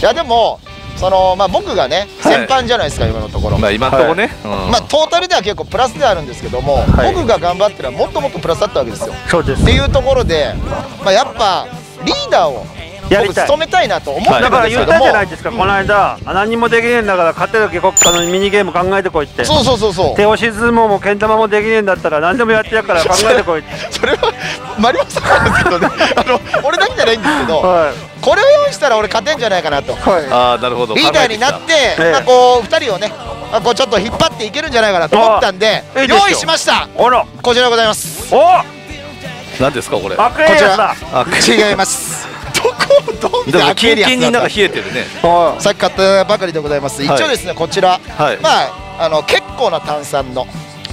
いやでもそのまあ僕がねはい。先般じゃないですか、今のところ、まあ今んとこね、うん。まあトータルでは結構プラスではあるんですけども、はい。僕が頑張ってるのはもっともっとプラスだったわけですよ。そうです。っていうところで、まあ、やっぱリーダーを僕やりたい。務めたいなと思だから言ったじゃないですか、この間何にもできねえんだから勝てるけこあのミニゲーム考えてこいって。そうそうそうそう。手押し相撲もけん玉もできねえんだったら何でもやってやから考えてこいって。それはマリオさんなんですけどね。あの俺だけじゃないんですけどはこれを用意したら俺勝てんじゃないかなと。い。はああなるほど。リーダーになって、ええ。まあ、こう2人をね、まあ、こうちょっと引っ張っていけるんじゃないかなと思ったんで用意しました。こちらでございます。お何ですかこれ。こちら。やつだあ違いますどんキンキンにるやつなんか冷えてるね。はさっき買ったばかりでございます、はい。一応ですねこちら、はい。まああの結構な炭酸の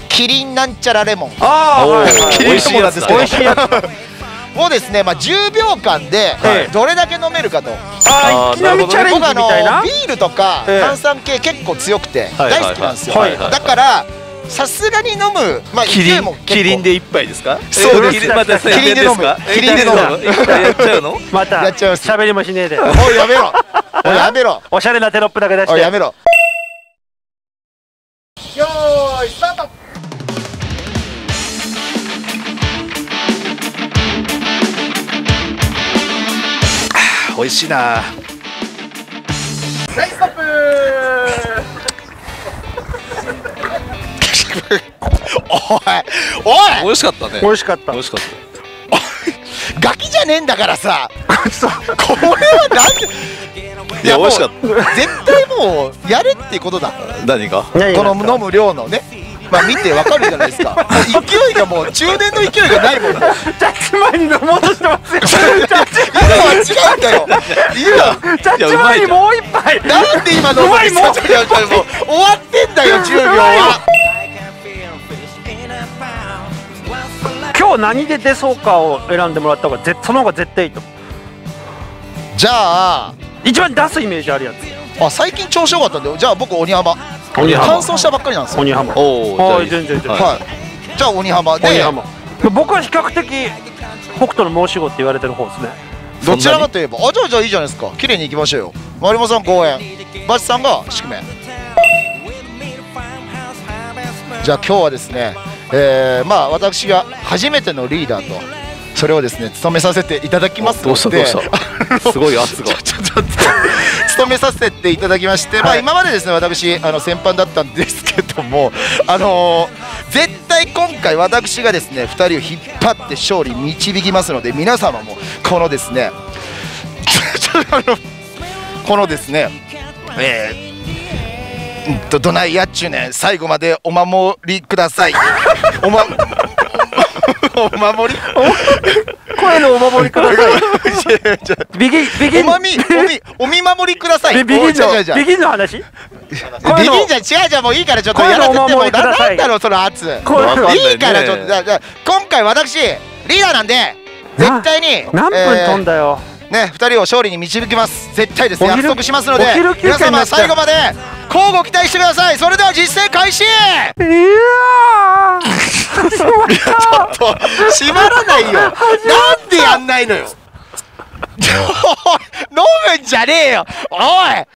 キリンなんちゃらレモン。ああキリンレモンなんですけど。美味しいやつ。をですね、まあ、10秒間ではい。どれだけ飲めるかと、あーいきなりチャレンジ僕あのみたいな？ビールとかええ。炭酸系結構強くてはい。大好きなんですよ、はいはいはい。だからさすがに飲む、まあ、キリンキリンで一杯ですか？そうです。えキリンまたキリンで飲む。キリンで飲む。やっちゃうの？またやっちゃいます。喋りもしねえで。おいやめろ。おいやめろ。おしゃれなテロップだけ出して。おいやめろ。よーいスタート。美味しいな。ナイスストップおいおい美味しかったね。美味しかった。美味しかっ ガキじゃねえんだからさ。これはなんで？いや美味しかっもう絶対もうやれっていうことだ。た何が？何が？この飲む量のね。まあ見てわかるじゃないですか。勢いがもう中年の勢いがないもんだ。ジャッジ前に飲もうとしてますよ。今は違うんだよ。今ジャッジ前にもう一杯。なんで今飲むん。です終わってんだよ10秒は今日何で出そうかを選んでもらった方が絶その方が絶対いいと思う。じゃあ一番出すイメージあるやつ。あ最近調子良かったんでじゃあ僕鬼浜鬼浜乾燥したばっかりなんですよ。鬼浜おおはい全然全然。はい。はいじゃあ鬼浜で鬼浜僕は比較的北斗の申し子って言われてる方ですね。どちらかといえば。あじゃあじゃあいいじゃないですか。綺麗に行きましょうよ。丸山さん公演バチさんが宿命。じゃあ今日はですねえーまあ私が初めてのリーダーとそれをですね務めさせていただきますのでどうしたどうした？すごい圧が。ちょちょっと務めさせていただきまして、まあはい今までですね私あの先般だったんですけどもあのー絶対今回私がですね2人を引っ張って勝利導きますので皆様もこのですね このですねえーうんとどないやっちゅうねん。最後までお守りください。おまお守り。声のお守りください。ビギンビギン。おまみおみお見守りください。ビビギンおい違う違う違うのビギンの話？ビギンじゃん違うじゃんもういいからちょっとやらせてもださい。なんだろうその圧。いねいいからちょっとじゃあじゃあ今回私リーダーなんで絶対に何分飛んだよ、えーね二人を勝利に導きます。絶対です約束しますので皆様最後まで交互期待してください。それでは実践開始。いやー始まったと閉まらないよ。なんでやんないのよ。飲むんじゃねえよ。おい